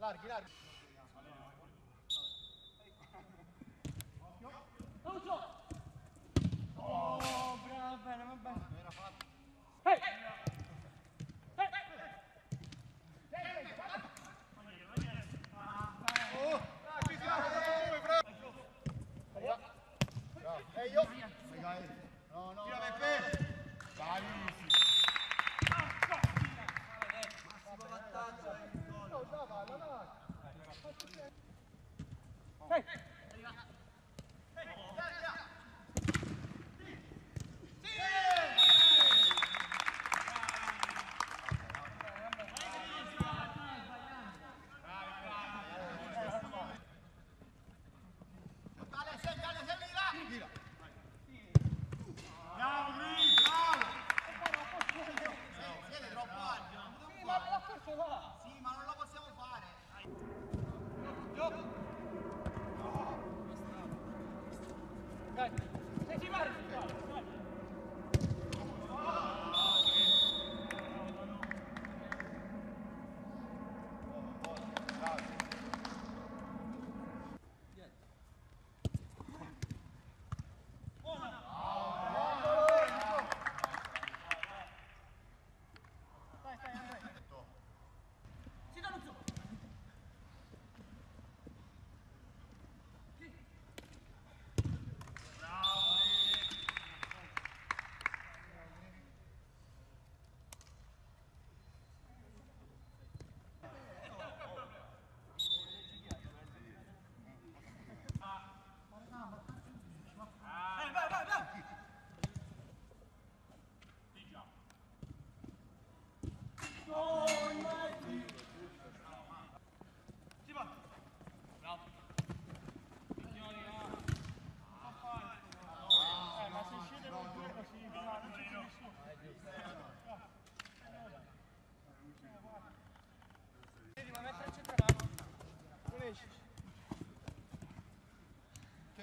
Larghi, larghi. Occhio. Hey! Cut.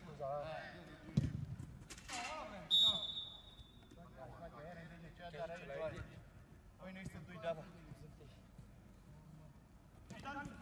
Scusa, eh. Oই nu este dui dava. Fidan.